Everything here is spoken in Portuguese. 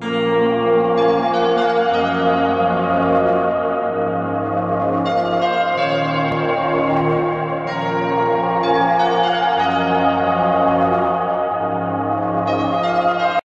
Música